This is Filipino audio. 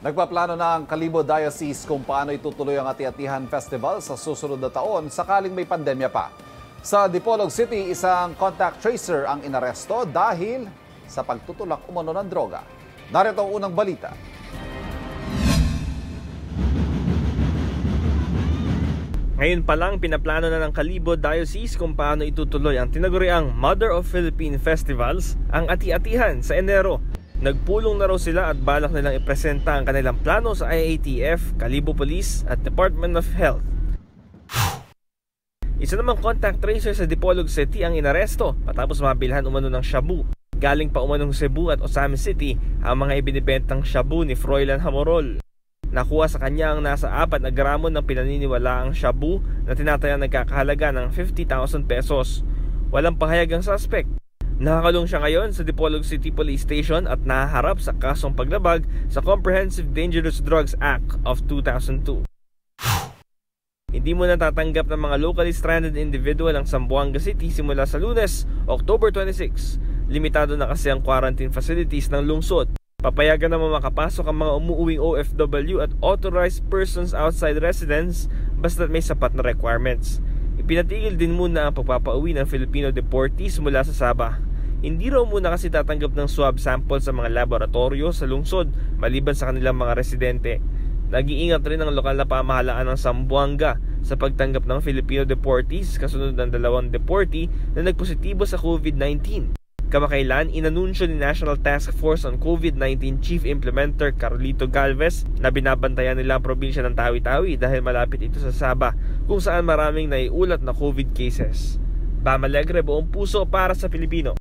Nagpaplano na ang Kalibo Diocese kung paano itutuloy ang Ati-Atihan Festival sa susunod na taon sakaling may pandemya pa. Sa Dipolog City, isang contact tracer ang inaresto dahil sa pagtutulak umano ng droga. Narito ang unang balita. Ngayon pa lang, pinaplano na ng Kalibo Diocese kung paano itutuloy ang tinaguriang Mother of Philippine Festivals, ang ati-atihan sa Enero. Nagpulong na raw sila at balak nilang ipresenta ang kanilang plano sa IATF, Kalibo Police at Department of Health. Isa namang contact tracer sa Dipolog City ang inaresto matapos mabilhan umano ng shabu. Galing pa umanong Cebu at Osamis City ang mga ibinibentang shabu ni Froilan Hamorol. Nakuha sa kanya ang nasa 4 na gramo ng pinaniniwalaang shabu na tinatayang nagkakahalaga ng 50,000 pesos. Walang pahayag ang suspect. Nakakalong siya ngayon sa Dipolog City Police Station at nahaharap sa kasong paglabag sa Comprehensive Dangerous Drugs Act of 2002. Hindi mo natatanggap ng mga locally stranded individual ang Zamboanga City simula sa lunes, October 26. Limitado na kasi ang quarantine facilities ng lungsod. Papayagan naman makapasok ang mga umuuwing OFW at authorized persons outside residence basta may sapat na requirements. Ipinatigil din muna ang pagpapauwi ng Filipino deportees mula sa Sabah. Hindi raw muna kasi tatanggap ng swab sample sa mga laboratorio sa lungsod maliban sa kanilang mga residente. Nag-iingat rin ang lokal na pamahalaan ng Sambuanga sa pagtanggap ng Filipino deportees kasunod ng dalawang deportee na nagpositibo sa COVID-19. Kamakailan, inanunsyo ni National Task Force on COVID-19 Chief Implementer Carlito Galvez na binabantayan nila ang probinsya ng Tawi-Tawi dahil malapit ito sa Saba kung saan maraming naiulat na COVID cases. Bam Alegre, buong puso para sa Pilipino.